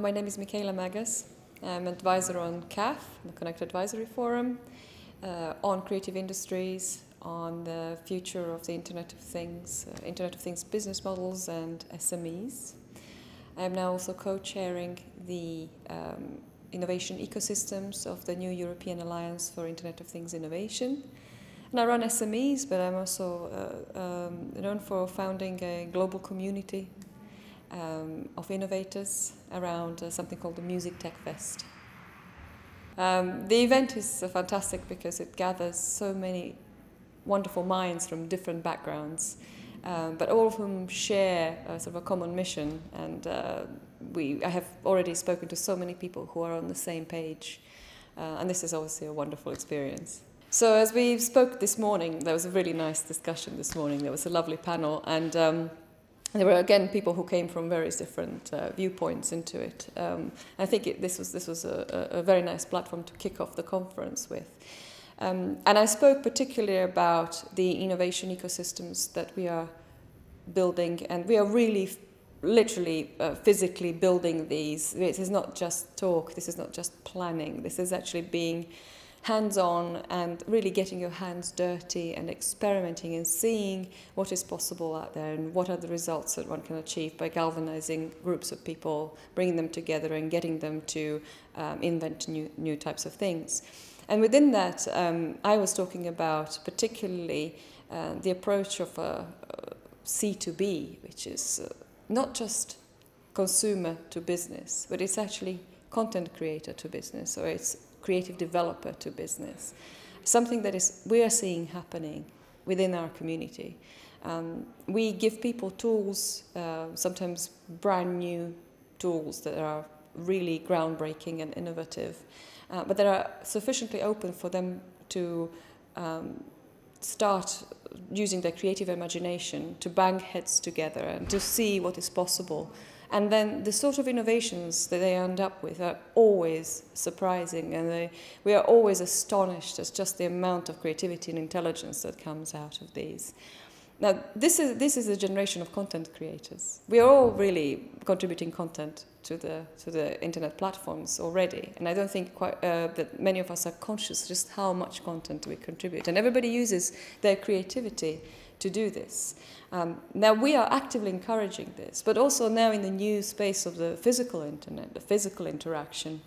My name is Michela Magas. I'm advisor on CAF, the Connect Advisory Forum, uh, on creative industries, on the future of the Internet of Things, uh, Internet of Things business models and SMEs. I'm now also co-chairing the um, innovation ecosystems of the new European Alliance for Internet of Things Innovation. And I run SMEs, but I'm also uh, um, known for founding a global community um, of innovators around uh, something called the Music Tech Fest. Um, the event is uh, fantastic because it gathers so many wonderful minds from different backgrounds, um, but all of whom share a sort of a common mission. And uh, we, I have already spoken to so many people who are on the same page, uh, and this is obviously a wonderful experience. So as we spoke this morning, there was a really nice discussion this morning. There was a lovely panel, and um, there were again people who came from various different uh, viewpoints into it. Um, I think it, this was this was a, a, very nice platform to kick off the conference with. Um, and I spoke particularly about the innovation ecosystems that we are building, and we are really, literally, uh, physically building these. This is not just talk. This is not just planning. This is actually being hands-on and really getting your hands dirty and experimenting and seeing what is possible out there and what are the results that one can achieve by galvanizing groups of people, bringing them together and getting them to um, invent new, new types of things. And within that, um, I was talking about particularly uh, the approach of a, a C2B, which is uh, not just consumer to business, but it's actually content creator to business, or it's creative developer to business. Something that is we are seeing happening within our community. Um, we give people tools, uh, sometimes brand new tools that are really groundbreaking and innovative, uh, but that are sufficiently open for them to um, start using their creative imagination to bang heads together and to see what is possible and then the sort of innovations that they end up with are always surprising, and they, we are always astonished at just the amount of creativity and intelligence that comes out of these. Now, this is, this is a generation of content creators. We are all really contributing content to the, to the internet platforms already, and I don't think quite, uh, that many of us are conscious just how much content we contribute. And everybody uses their creativity to do this. Um, now, we are actively encouraging this, but also now in the new space of the physical internet, the physical interaction,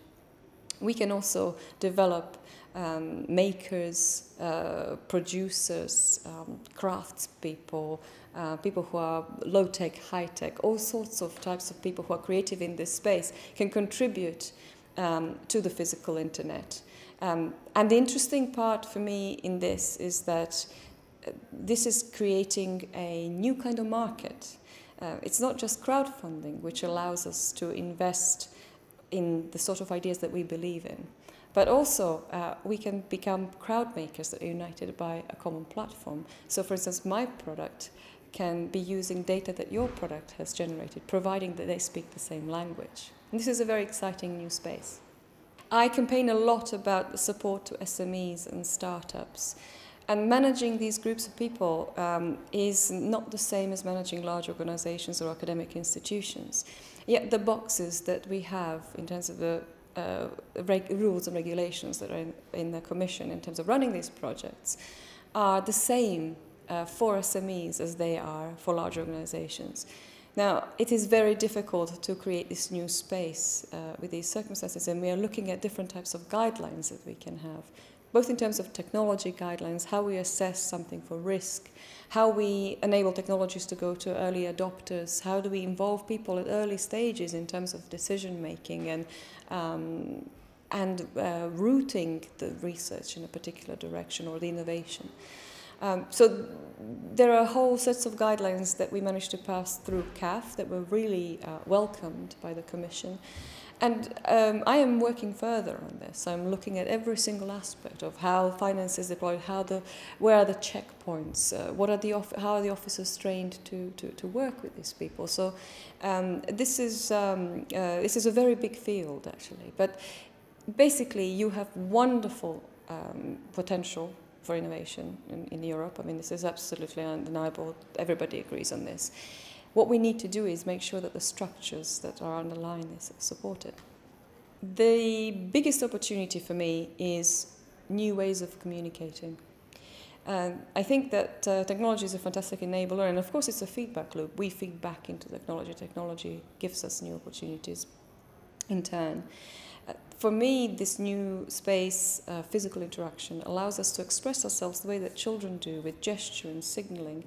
we can also develop um, makers, uh, producers, um, craftspeople, uh, people who are low tech, high tech, all sorts of types of people who are creative in this space can contribute um, to the physical internet. Um, and the interesting part for me in this is that this is creating a new kind of market. Uh, it's not just crowdfunding, which allows us to invest in the sort of ideas that we believe in, but also uh, we can become crowd makers that are united by a common platform. So, for instance, my product can be using data that your product has generated, providing that they speak the same language. And this is a very exciting new space. I campaign a lot about the support to SMEs and startups. And managing these groups of people um, is not the same as managing large organizations or academic institutions. Yet the boxes that we have in terms of the uh, rules and regulations that are in, in, the Commission in terms of running these projects are the same uh, for SMEs as they are for large organizations. Now, it is very difficult to create this new space uh, with these circumstances, and we are looking at different types of guidelines that we can have both in terms of technology guidelines, how we assess something for risk, how we enable technologies to go to early adopters, how do we involve people at early stages in terms of decision making and um, and uh, routing the research in a particular direction or the innovation. Um, so there are whole sets of guidelines that we managed to pass through CAF that were really uh, welcomed by the Commission. And um, I am working further on this. I'm looking at every single aspect of how finance is deployed, how the, where are the checkpoints, uh, what are the how are the officers trained to, to, to work with these people. So um, this is um, uh, this is a very big field actually. But basically, you have wonderful um, potential for innovation in, in Europe. I mean, this is absolutely undeniable. Everybody agrees on this. What we need to do is make sure that the structures that are underlying this are supported. The biggest opportunity for me is new ways of communicating. And I think that uh, technology is a fantastic enabler, and of course, it's a feedback loop. We feed back into technology, technology gives us new opportunities in turn. Uh, for me, this new space, uh, physical interaction, allows us to express ourselves the way that children do, with gesture and signaling.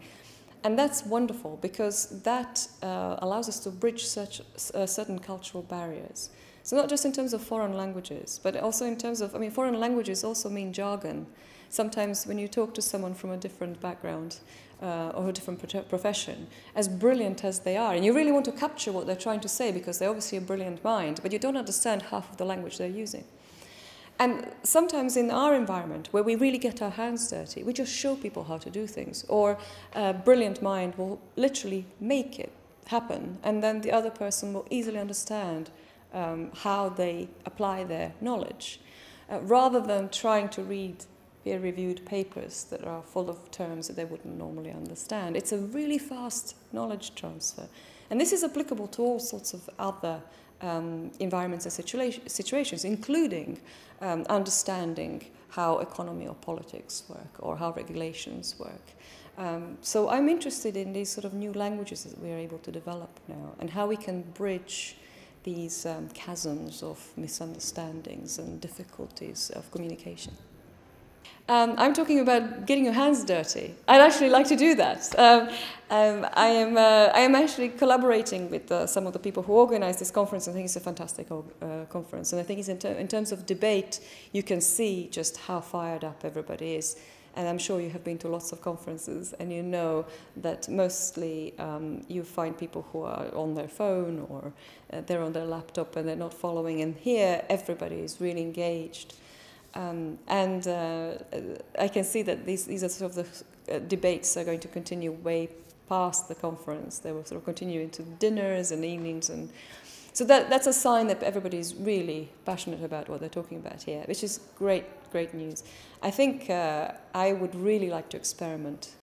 And that's wonderful because that uh, allows us to bridge such, uh, certain cultural barriers. So, not just in terms of foreign languages, but also in terms of, I mean, foreign languages also mean jargon sometimes when you talk to someone from a different background uh, or a different profession, as brilliant as they are, and you really want to capture what they're trying to say because they're obviously a brilliant mind, but you don't understand half of the language they're using. And sometimes in our environment, where we really get our hands dirty, we just show people how to do things, or a brilliant mind will literally make it happen, and then the other person will easily understand um, how they apply their knowledge, uh, rather than trying to read peer-reviewed papers that are full of terms that they wouldn't normally understand. It's a really fast knowledge transfer. And this is applicable to all sorts of other um, environments and situa situations, including um, understanding how economy or politics work or how regulations work. Um, so I'm interested in these sort of new languages that we're able to develop now and how we can bridge these um, chasms of misunderstandings and difficulties of communication. Um, I'm talking about getting your hands dirty. I'd actually like to do that. Um, um, I, am, uh, I am actually collaborating with uh, some of the people who organize this conference. I think it's a fantastic uh, conference. And I think it's in, ter in, terms of debate, you can see just how fired up everybody is. And I'm sure you have been to lots of conferences and you know that mostly um, you find people who are on their phone or uh, they're on their laptop and they're not following. And here, everybody is really engaged. Um, and uh, I can see that these, these are sort of the uh, debates are going to continue way past the conference. They will sort of continue into dinners and evenings. And so that, that's a sign that everybody is really passionate about what they're talking about here, which is great, great news. I think uh, I would really like to experiment